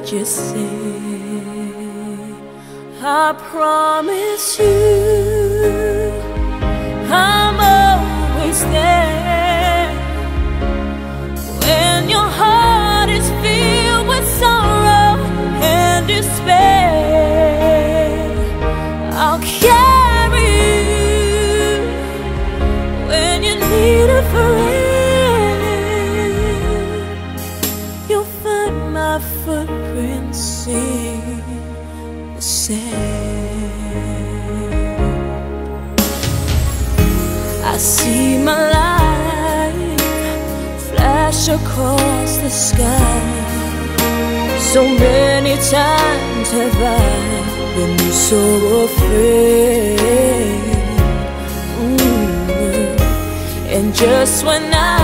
Heard you say, I promise you, I'm see my light flash across the sky. So many times have I been so afraid. Mm. And just when I